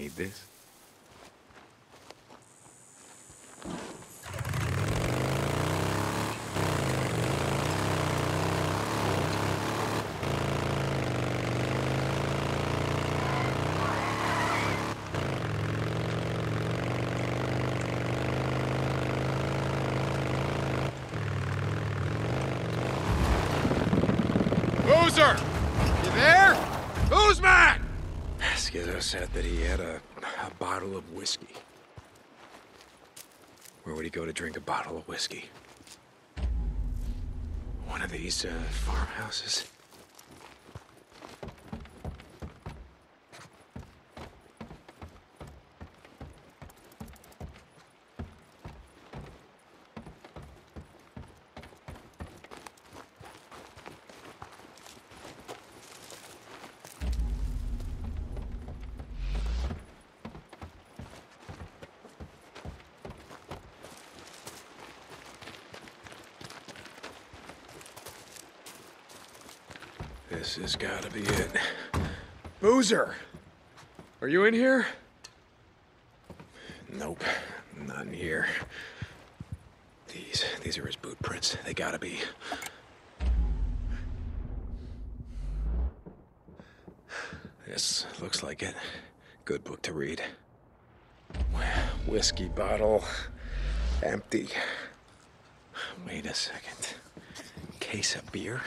Need this? Boozer! You there? Boozman! Skizzo said that he had a, a bottle of whiskey. Where would he go to drink a bottle of whiskey? One of these uh, farmhouses? This has got to be it. Boozer! Are you in here? Nope, not in here. These, these are his boot prints. They gotta be. This looks like it. Good book to read. Whiskey bottle. Empty. Wait a second. Case of beer?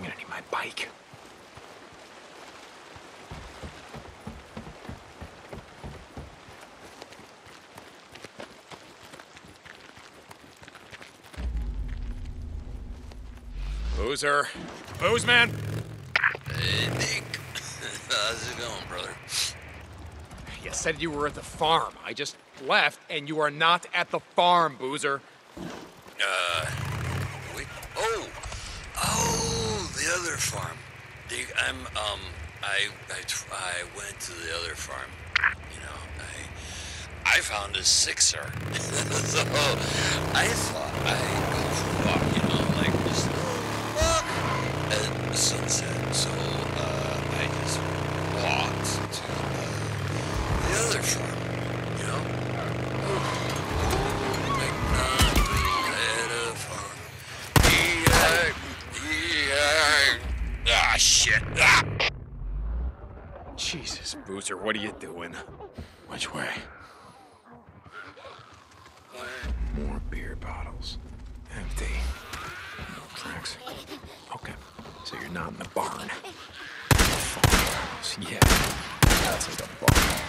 I'm gonna need my bike. Boozer. Boozman! Hey, Nick. How's it going, brother? You said you were at the farm. I just left, and you are not at the farm, Boozer. Uh, wait. Oh, oh, the other farm. The, I'm, um, I, I, I went to the other farm. You know, I, I found a sixer. so I thought I'd go for a walk. You know, like just walk at sunset. So uh, I just walked to uh, the other farm. Jesus, what are you doing? Which way? More beer bottles. Empty. No tracks. Okay. So you're not in the barn. Farmhouse. Yeah. That's like a barn.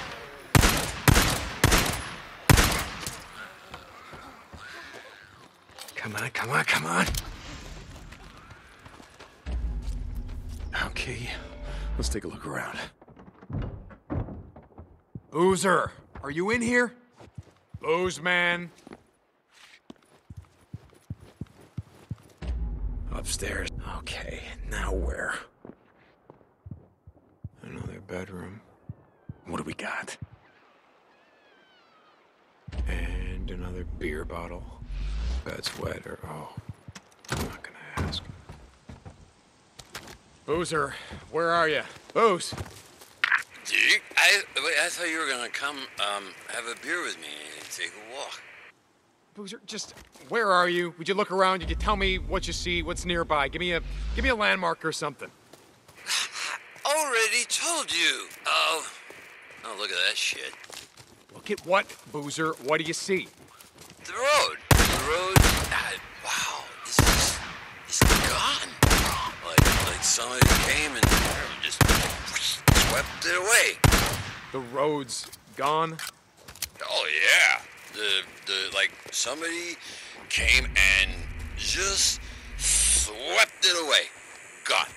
Come on, come on, come on. Okay. Let's take a look around. Boozer, are you in here? Boozman. Upstairs. Okay, now where? Another bedroom. What do we got? And another beer bottle. Bed's wet or oh. I'm not gonna ask. Boozer, where are you? Booze. I, wait, I thought you were gonna come, um, have a beer with me and take a walk. Boozer, just where are you? Would you look around? Would You tell me what you see, what's nearby. Give me a give me a landmark or something. Already told you. Oh, oh, look at that shit. Look at what, Boozer? What do you see? The road. The road. ah, wow, this is this is gone. Like like somebody came and just swept it away. The road's gone. Oh yeah. The the like somebody came and just swept it away. Gone.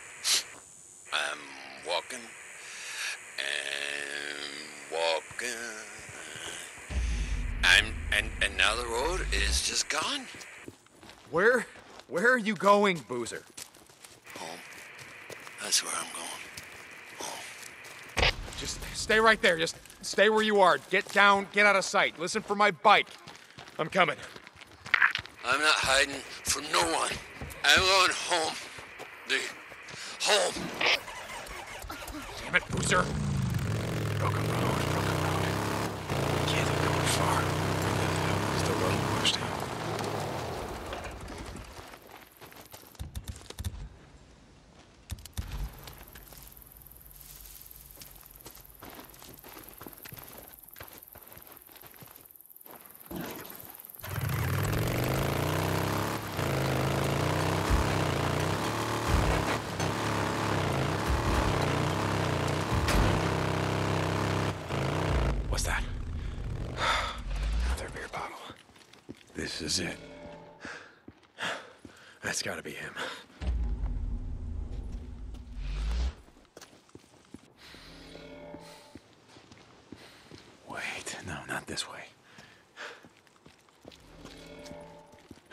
I'm walking and walking. And and and now the road is just gone. Where where are you going, Boozer? Home. That's where I'm going. Just stay right there. Just stay where you are. Get down, get out of sight. Listen for my bike. I'm coming. I'm not hiding from no one. I'm going home. The home. Damn it, Boozer. Broken road, broken road. Can't have gone far. Is the road washed out? What's that? Another beer bottle. This is it. That's gotta be him. Wait, no, not this way.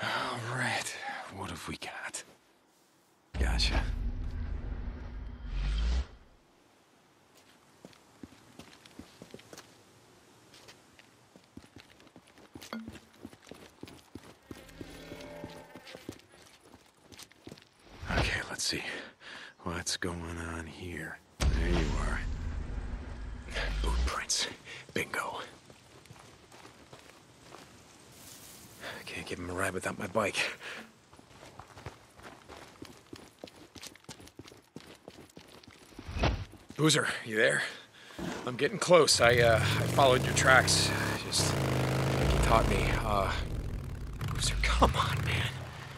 All right, what have we got? Gotcha. Okay, let's see. What's going on here? There you are. Boot prints. Bingo. Can't give him a ride without my bike. Boozer, you there? I'm getting close. I uh, I followed your tracks. Just like you taught me. Uh, Boozer, come on, man.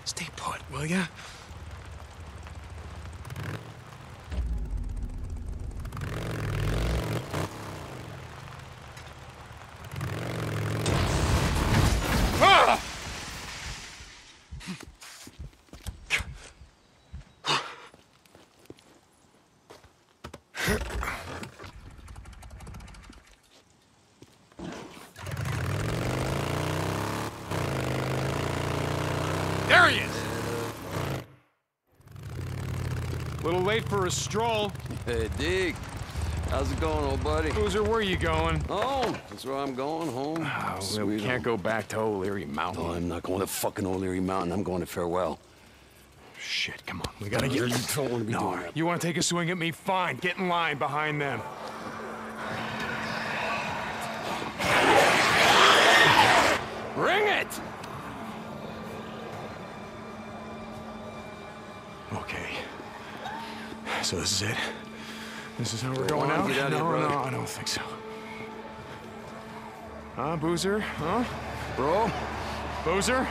Stay put, will ya? Ah! There he is! Little late for a stroll. Hey, Deke. How's it going, old buddy? Boozer, where are you going? Home. That's where I'm going, home. Oh, we can't home. go back to O'Leary Mountain. No, I'm not going to fucking O'Leary Mountain. I'm going to Farewell. Shit, come on. We gotta You get... don't want to be No, doing that. you want to take a swing at me? Fine. Get in line behind them. Bring it! Okay. So this is it? This is how we're Go going on, out? out no, here, no, I don't think so. Huh, Boozer? Huh? Bro? Boozer?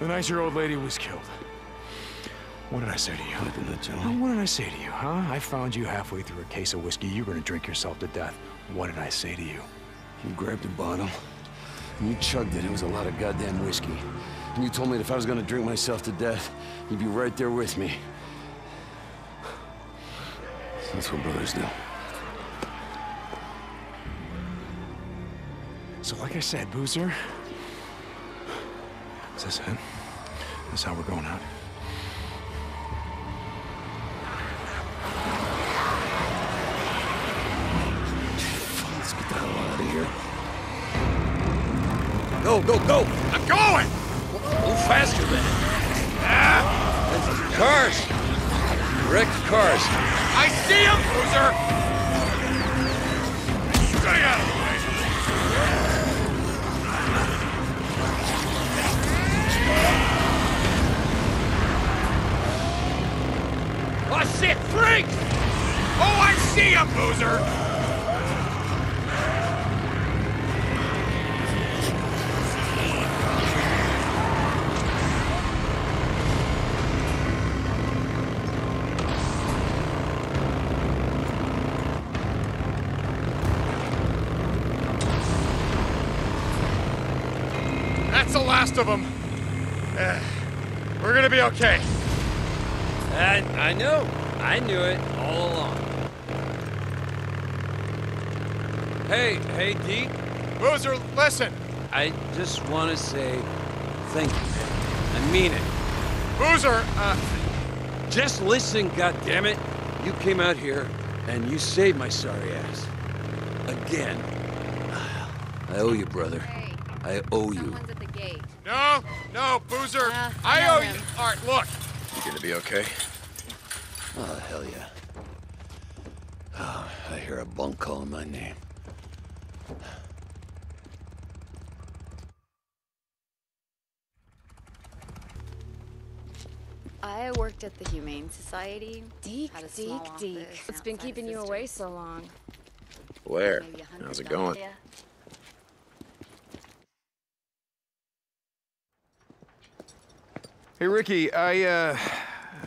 The night your old lady was killed. What did I say to you? At that, Huh, Johnny. What did I say to you, huh? I found you halfway through a case of whiskey. You were gonna drink yourself to death. What did I say to you? You grabbed a bottle, and you chugged it. It was a lot of goddamn whiskey. And you told me that if I was going to drink myself to death, you'd be right there with me. That's what brothers do. So, like I said, Boozer, is this it? This how we're going out? Let's get the hell out of here. Go, go, go! I'm going! Move faster, man. Ah! Cars! Wrecked cars. I see him, loser! Stay out of the way! Oh shit, freak! Oh, I see him, loser! I, I know. I knew it all along. Hey, hey, Deke. Boozer, listen. I just want to say thank you. I mean it. Boozer, uh, Just listen, goddammit. You came out here and you saved my sorry ass. Again. I owe you, brother. Hey, I owe you. at the gate. no, no, Boozer. Uh, I I owe him. you. All right, look. You gonna be okay? Oh, hell yeah. Oh, I hear a bunk calling my name. I worked at the Humane Society. Deek, deek, deek. small Deke, Deke. office What's been keeping you away so long? Where? Maybe a hundred How's it dollars. going? Hey, Ricky, I, uh,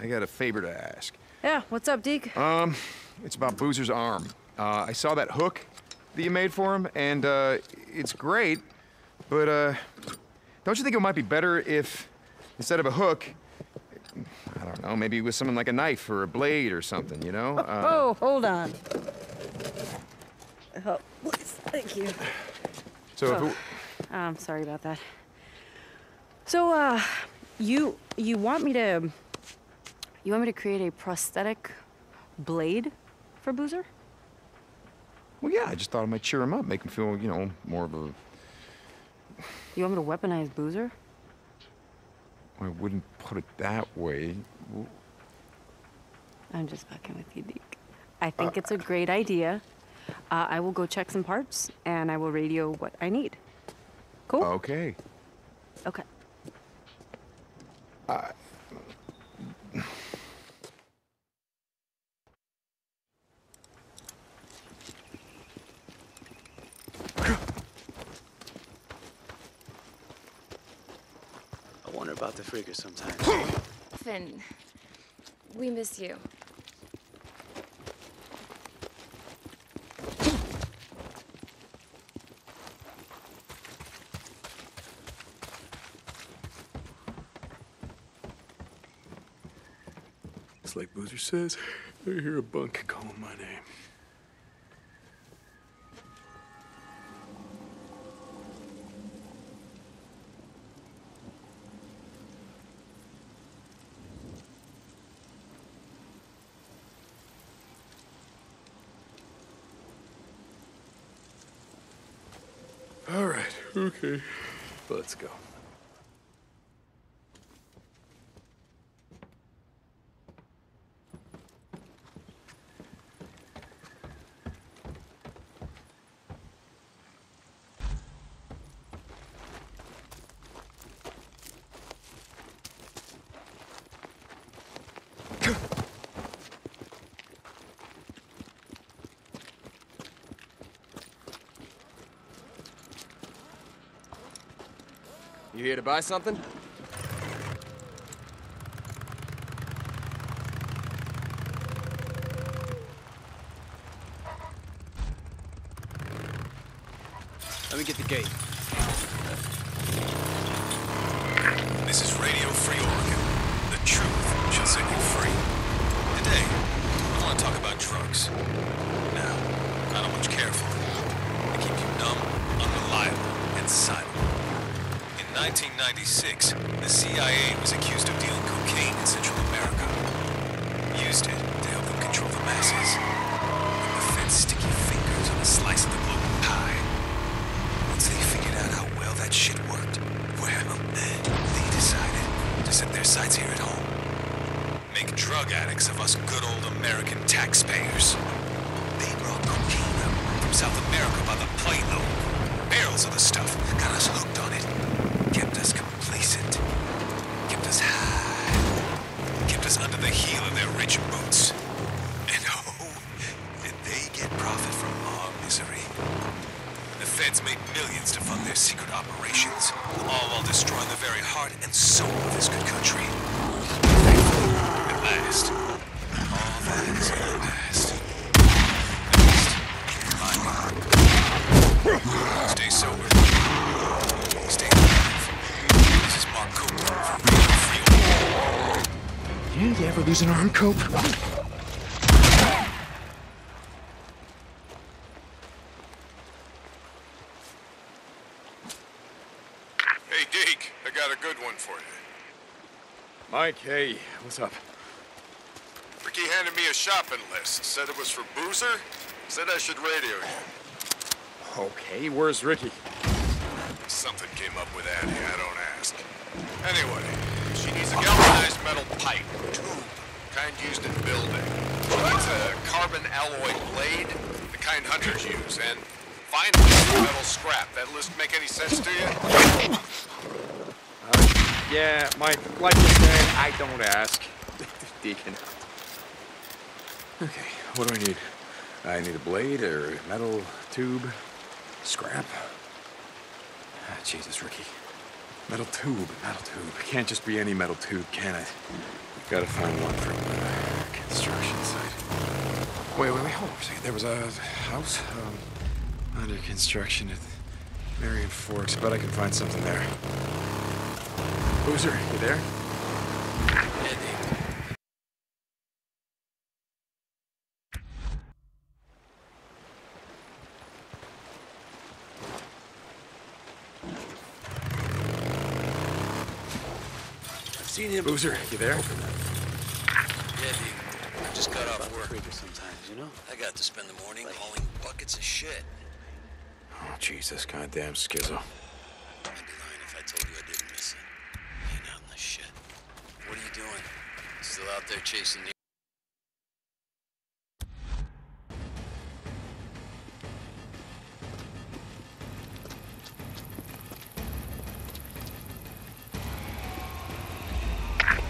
I got a favor to ask. Yeah, what's up, Deke? Um, it's about Boozer's arm. Uh, I saw that hook that you made for him, and, uh, it's great, but, uh, don't you think it might be better if, instead of a hook, I don't know, maybe with something like a knife or a blade or something, you know? Uh, oh, hold on. Oh, please, thank you. so if oh. it, I'm sorry about that. So, uh, you you want me to you want me to create a prosthetic blade for Boozer? well, yeah, I just thought I might cheer him up, make him feel, you know, more of a, You want me to weaponize Boozer? I wouldn't put it that way. I'm just fucking with you, Deke. I think it's a great idea. Uh, I will go check some parts and I will radio what I need. Cool. Okay. Okay. I about the freaker sometimes. Finn, we miss you. It's like Boozer says. I hear a bunk calling my name. All right, okay. Let's go. To buy something? 1996, the CIA was accused of dealing Deke, I got a good one for you. Mike, hey, what's up? Ricky handed me a shopping list. Said it was for Boozer. Said I should radio you. Okay, where's Ricky? Something came up with Annie, I don't ask. Anyway, she needs a galvanized metal pipe, tube, kind used in building. Needs a carbon alloy blade, the kind hunters use, and finally, metal scrap. That list make any sense to you? Yeah, my like you said, I don't ask. Deacon. Okay, what do I need? I need a blade or a metal tube, scrap. Ah, Jesus, Ricky. Metal tube, metal tube. It can't just be any metal tube, can it? We've got to find one from the construction site. Wait, wait, wait, hold on a second. There was a house um, under construction at Marion Forks. I bet I can find something there. Boozer, you there? I've seen him. Boozer, you there? Yeah, Deke. I just got off work. Sometimes, you know? I got to spend the morning hauling buckets of shit. Oh, Jesus, goddamn Skizzo. I'd be lying if I told you I didn't miss it. Hanging out in the shit. What are you doing? Still out there chasing the...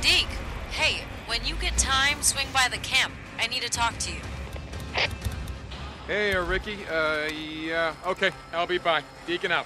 Deke, hey, when you get time, swing by the camp. I need to talk to you. Hey, Ricky. Uh, yeah, okay, I'll be by. Deacon out.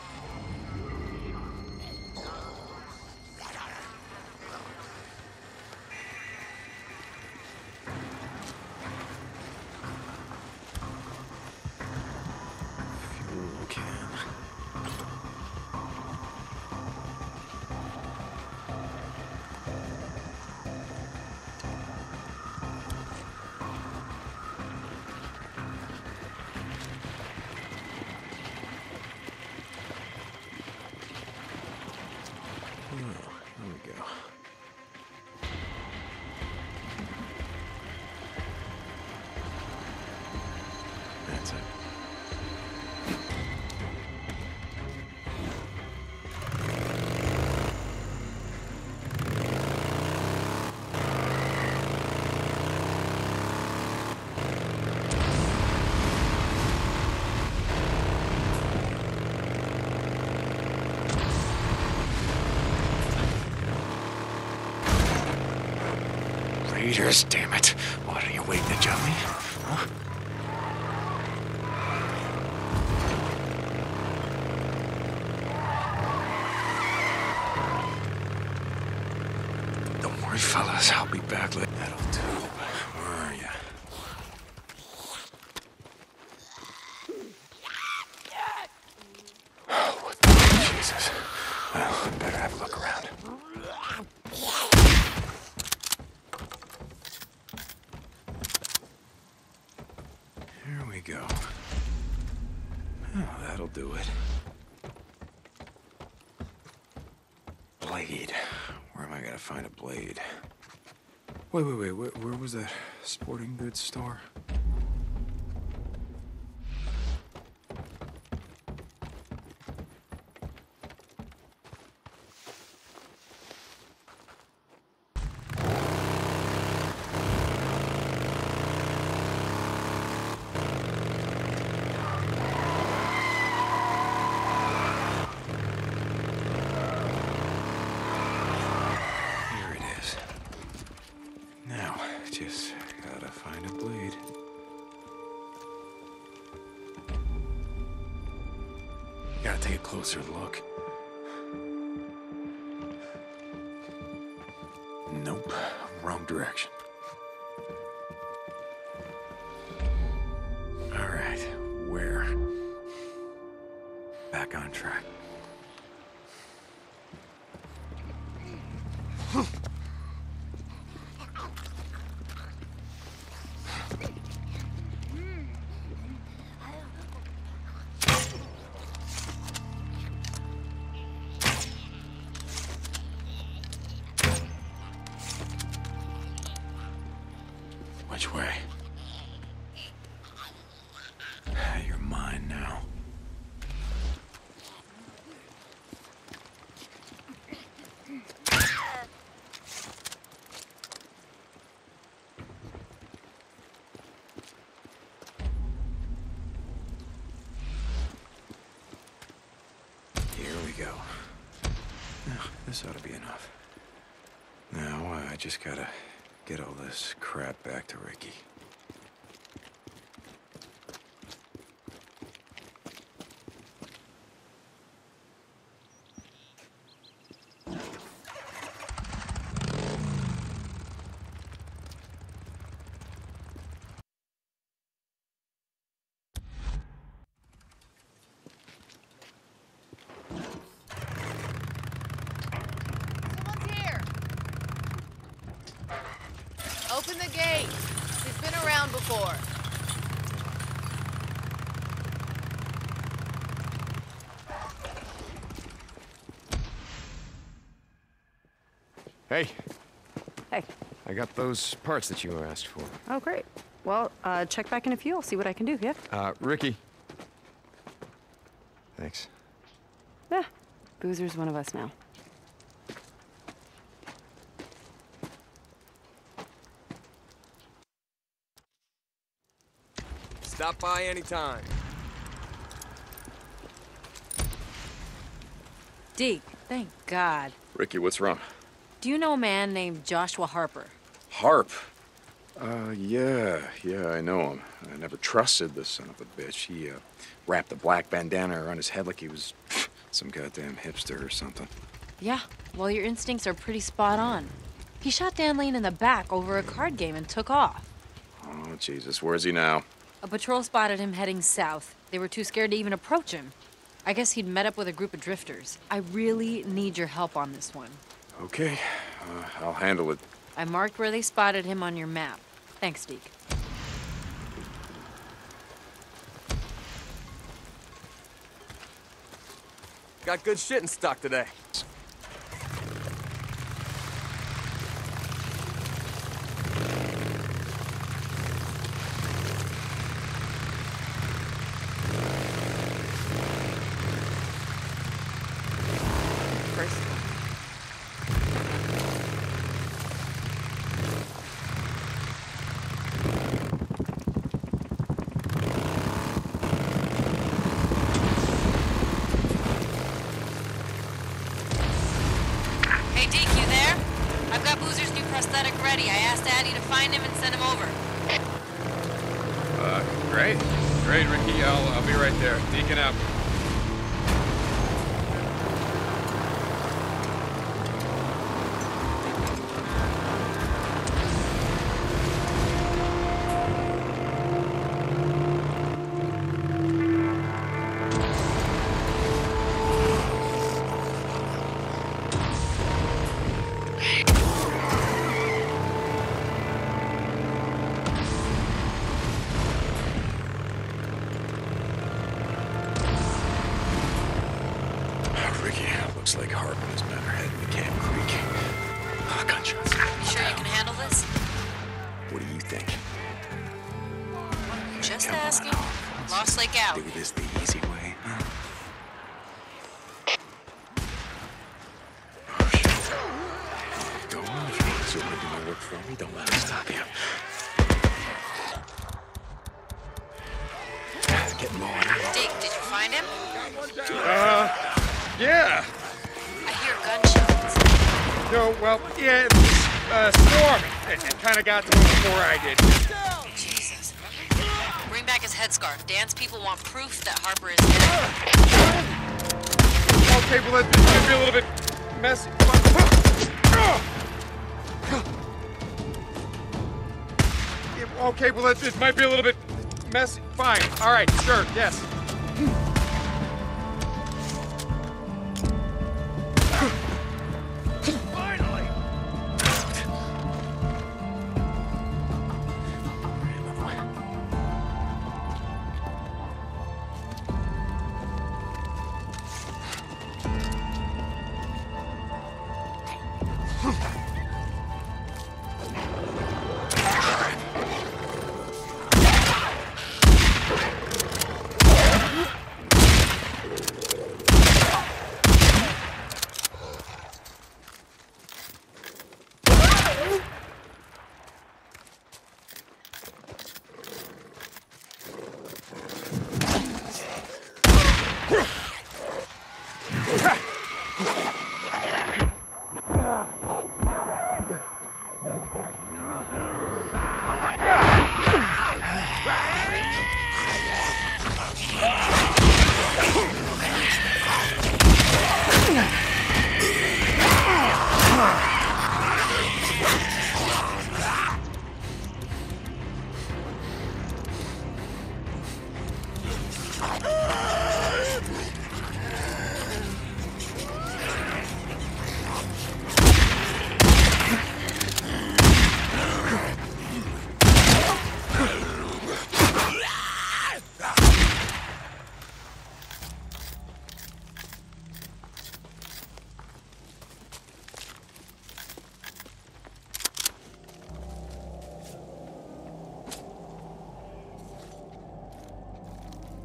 Raiders, damn it. What, are you waiting to jump me? Huh? Don't worry, fellas. I'll be back later. That'll do. Where are you? Oh, what the Jesus. Well, I better have a look around. Here we go. Oh, that'll do it. Blade. Where am I gonna find a blade? Wait, wait, wait. Where, where was that sporting goods store? Here it is. Now, just gotta find a blade. Got gotta take a closer look. Just gotta get all this crap back to Ricky. Someone's here. Open the gate. He's been around before. Hey. Hey. I got those parts that you were asked for. Oh, great. Well, uh, check back in a few. I'll see what I can do, yeah? Uh, Ricky. Thanks. Yeah. Boozer's one of us now. Stop by anytime. Deke, thank God. Ricky, what's wrong? Do you know a man named Joshua Harper? Harp. Uh, yeah, yeah, I know him. I never trusted this son of a bitch. He, uh, wrapped a black bandana around his head like he was some goddamn hipster or something. Yeah, well, your instincts are pretty spot on. He shot Dan Lane in the back over a card game and took off. Oh, Jesus, where's he now? A patrol spotted him heading south. They were too scared to even approach him. I guess he'd met up with a group of drifters. I really need your help on this one. Okay, uh, I'll handle it. I marked where they spotted him on your map. Thanks, Deke. Got good shit in stock today. That Harper is dead. okay, well, that might be a little bit messy. Okay, well, it might be a little bit messy. Fine. All right, sure, yes.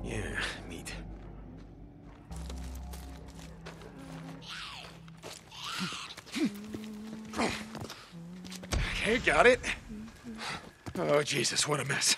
Yeah, neat. Okay, got it. Oh, Jesus, what a mess.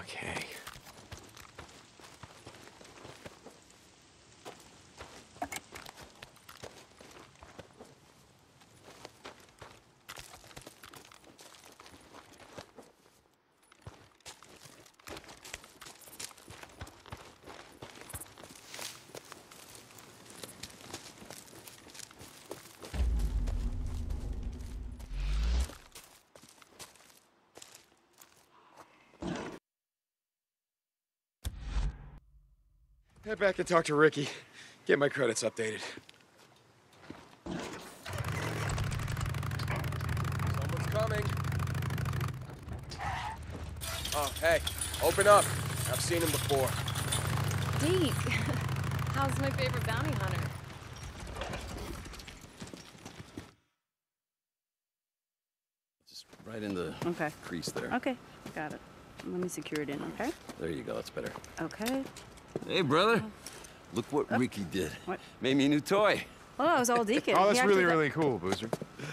Okay. Head back and talk to Ricky. Get my credits updated. Someone's coming. Oh, hey, open up. I've seen him before. Deke, how's my favorite bounty hunter? Just right in the Okay. crease there. Okay, got it. Let me secure it in, okay? There you go. That's better. Okay. Hey, brother. Look what Ricky did. What? Made me a new toy. Oh, that was all Deacon. Oh, that's actually really, really cool, Boozer.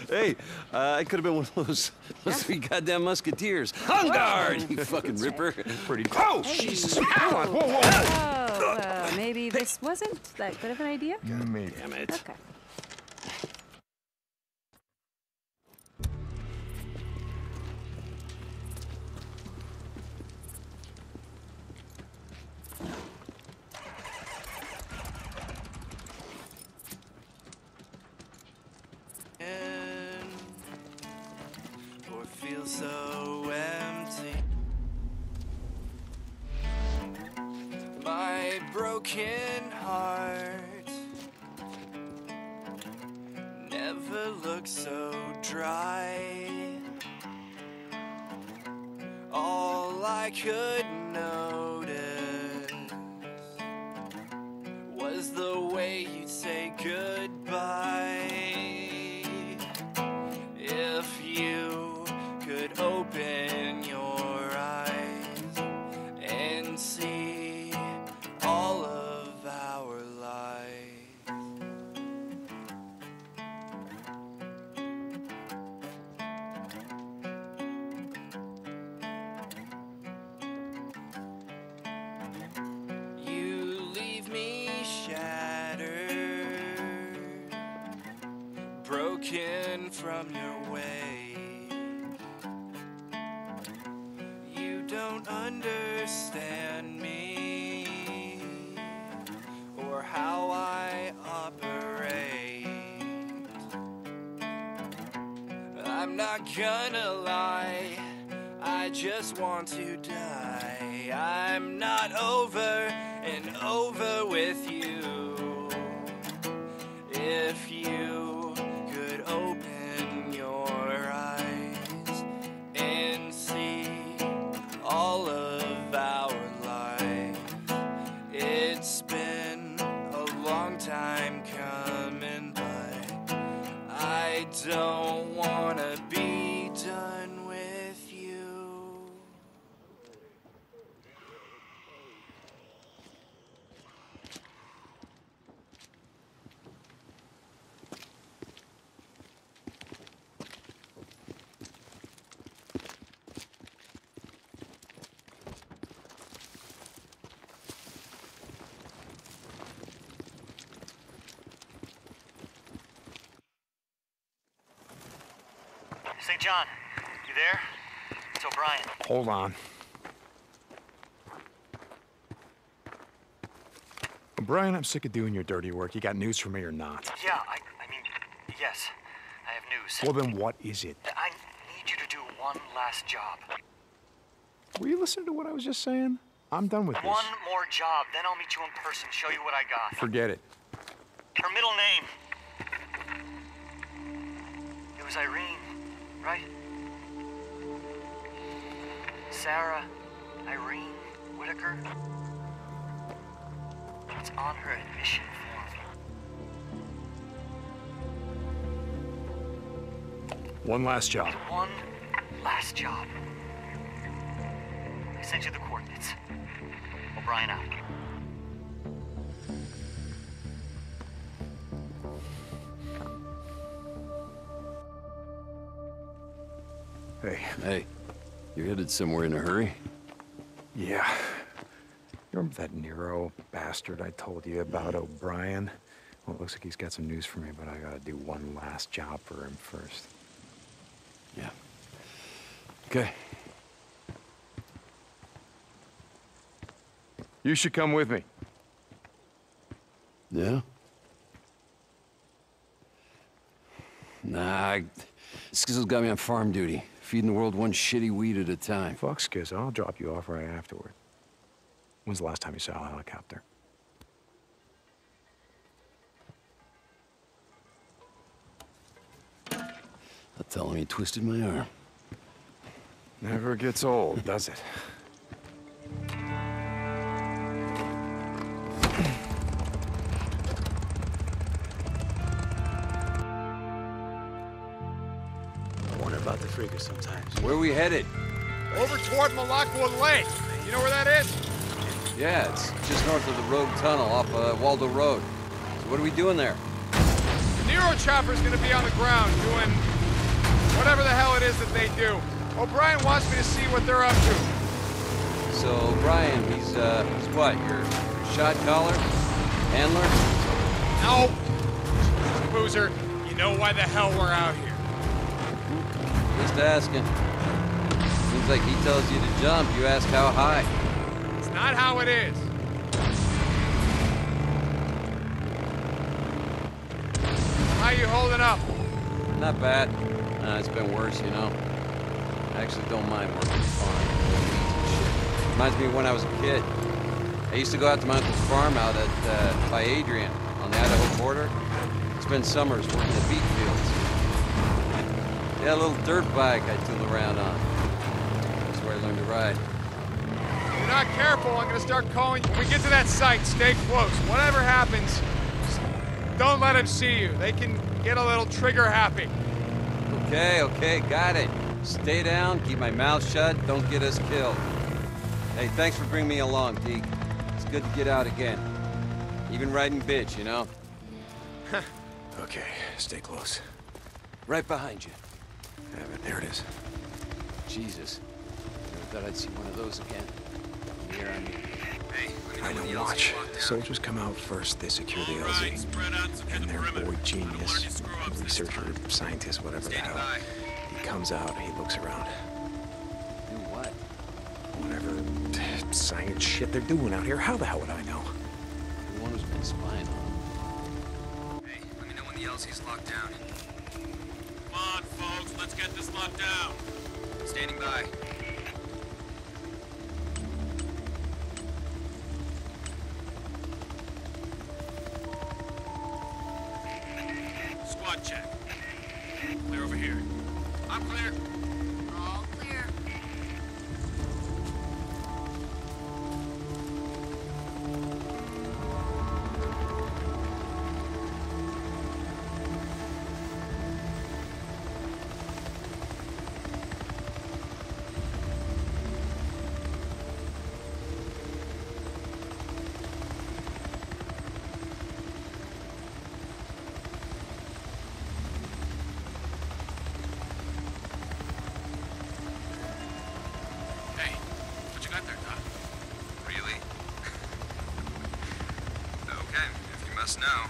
Hey, uh, I could have been one of those, those three goddamn musketeers. On guard, you fucking ripper. Pretty. Oh, Hey. Jesus. Come on, whoa, whoa, Oh, uh, maybe this wasn't that good of an idea? Maybe. Damn it. Okay. broken heart never looked so dry. All I could St. John, you there? It's O'Brien. Hold on. Brian, I'm sick of doing your dirty work. You got news for me or not? Yeah, I, I mean, yes, I have news. Well, then what is it? I need you to do one last job. Were you listening to what I was just saying? I'm done with this. One more job, then I'll meet you in person, show you what I got. Forget it. Her middle name. It was Irene, right? Sarah Irene Whitaker. It's on her admission form. One last job. One last job. I sent you the coordinates. O'Brien out. Hey. Hey, you're headed somewhere in a hurry? Yeah. You remember that Nero bastard I told you about, O'Brien? Well, it looks like he's got some news for me, but I gotta do one last job for him first. Yeah. Okay. You should come with me. Yeah? Nah, I... Skizzo's got me on farm duty, feeding the world one shitty weed at a time. Fuck Skizzo, I'll drop you off right afterward. When's the last time you saw a helicopter? I'll tell him he twisted my arm. Never gets old, does it? Wonder about sometimes. Where we headed? Over toward Malakwa Lake. You know where that is? Yeah, it's just north of the Rogue tunnel off uh, Waldo Road. So what are we doing there? The Nero chopper's gonna be on the ground doing whatever the hell it is that they do. O'Brien wants me to see what they're up to. So, Brian, he's, uh, he's what? Your shot caller? Handler? No. Boozer, you know why the hell we're out here. Just asking. Seems like he tells you to jump, you ask how high. It's not how it is. How you holding up? Not bad. Uh, it's been worse, you know. I actually don't mind working the farm. Reminds me of when I was a kid. I used to go out to my uncle's farm out at uh, by Adrian on the Idaho border. Spend summers working the beet fields. Yeah, a little dirt bike I tool around on. That's where I learned to ride. If you're not careful, I'm gonna start calling you. When we get to that site, stay close. Whatever happens, don't let them see you. They can get a little trigger happy. Okay, okay, got it. Stay down, keep my mouth shut, don't get us killed. Hey, thanks for bringing me along, Deke. It's good to get out again. Even riding bitch, you know? okay, stay close. Right behind you. Yeah, but there it is. Jesus. Never thought I'd see one of those again. Here I mean. Hey, I know, watch. The soldiers come out first, they secure the LZ. And their boy genius, researcher, scientist, whatever the hell, he comes out, he looks around. Do what? Whatever science shit they're doing out here, how the hell would I know? The one who's been spying on him. Hey, let me know when the LZ's locked down. Let's get this locked down. Standing by. If you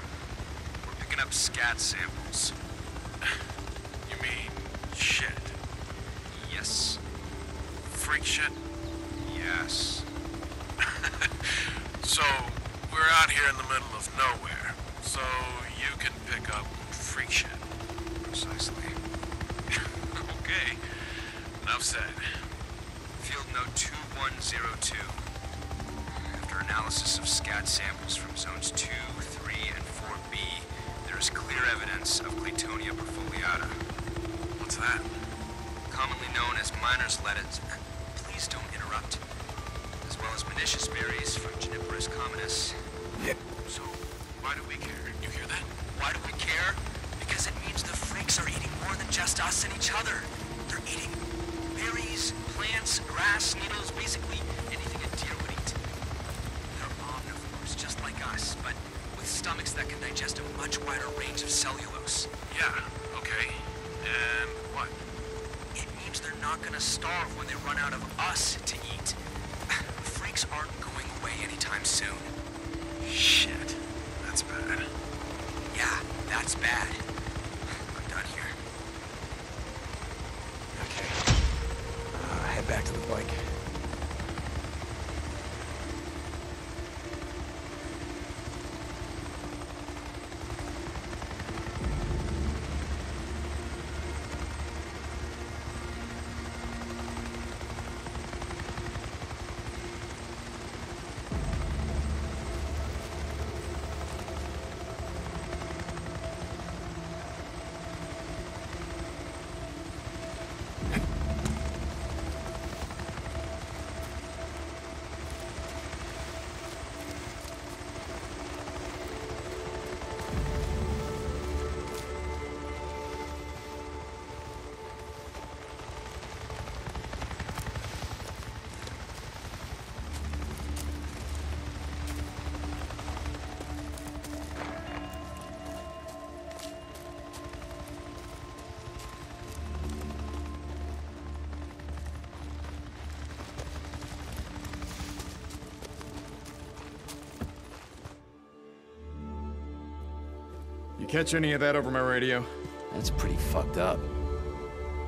catch any of that over my radio? That's pretty fucked up.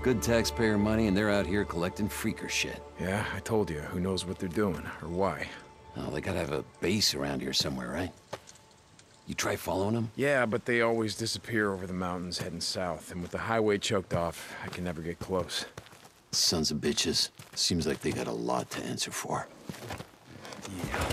Good taxpayer money, and they're out here collecting freaker shit. Yeah, I told you. Who knows what they're doing, or why. Oh, they gotta have a base around here somewhere, right? You try following them? Yeah, but they always disappear over the mountains heading south, and with the highway choked off, I can never get close. Sons of bitches. Seems like they got a lot to answer for. Yeah.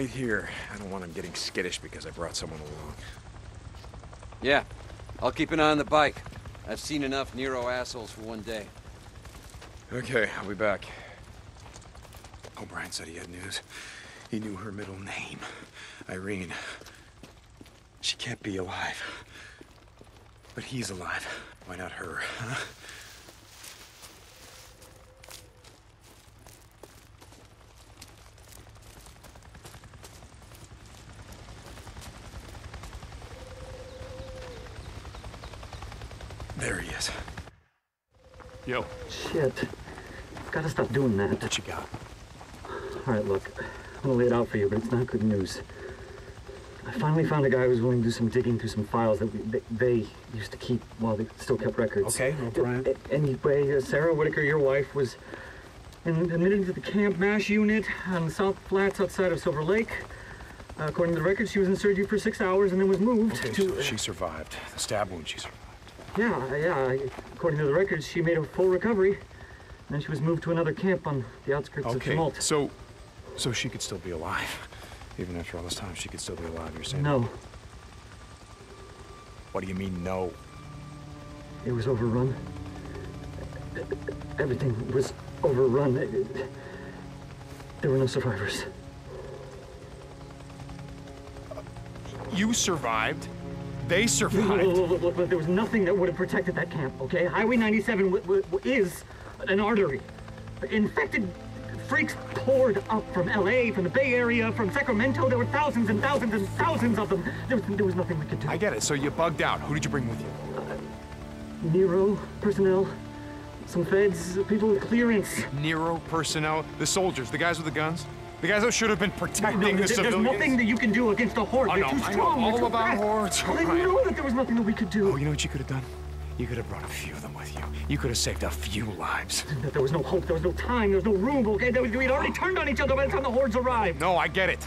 Wait here. I don't want him getting skittish because I brought someone along. Yeah, I'll keep an eye on the bike. I've seen enough Nero assholes for one day. Okay, I'll be back. O'Brien said he had news. He knew her middle name. Irene. She can't be alive. But he's alive. Why not her, huh? There he is. Yo. Shit. Gotta stop doing that. What you got? All right, look. I'm gonna lay it out for you, but it's not good news. I finally found a guy who was willing to do some digging through some files that we, they, they used to keep while they still kept records. Okay, O'Brien. A- Anyway, uh, Sarah Whitaker, your wife, was in, admitted to the Camp MASH unit on the South Flats outside of Silver Lake. Uh, according to the records, she was in surgery for six hours and then was moved Okay, to. so she survived. The stab wound she survived. Yeah, yeah. According to the records, she made a full recovery. And then she was moved to another camp on the outskirts of Okay, Tumalo. so, so she could still be alive. Even after all this time, she could still be alive, you're saying? No, What do you mean, no? it was overrun. Everything was overrun. There were no survivors. You survived. They survived. Look, look, look, look, there was nothing that would have protected that camp, okay? Highway 97 w- w- w- is an artery. Infected freaks poured up from LA, from the Bay Area, from Sacramento. There were thousands and thousands and thousands of them. There was, there was nothing we could do. I get it. So you bugged out. Who did you bring with you? Nero personnel, some feds, people with clearance. Nero personnel, the soldiers, the guys with the guns, the guys that should have been protecting No, the there- there's civilians. nothing that you can do against a horde. I They're know, too I strong. They're all too about hordes, I O'Brien. know that there was nothing that we could do. Oh, you know what you could have done? You could have brought a few of them with you. You could have saved a few lives. There was no hope, there was no time, there was no room, okay? We'd already turned on each other by the time the hordes arrived. No, I get it.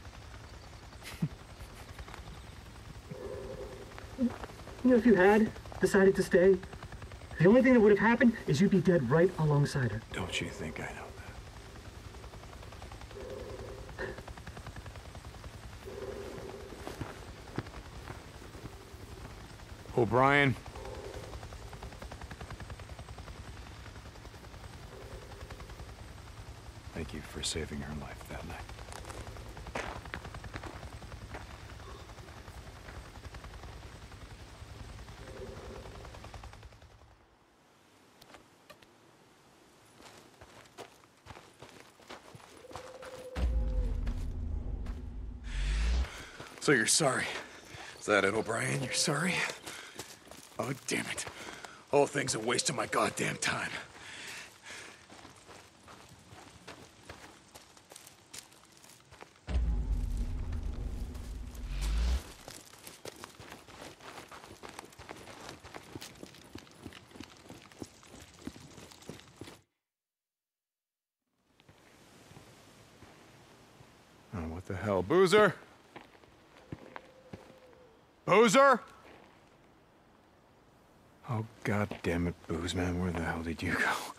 If you had decided to stay, the only thing that would have happened is you'd be dead right alongside her. Don't you think I know that? O'Brien. Thank you for saving her life that night. So you're sorry? Is that it, O'Brien? You're sorry? Oh, damn it. Whole thing's a waste of my goddamn time. Oh, what the hell? Boozer? Boozer? Oh, god damn it, Booze Man, where the hell did you go?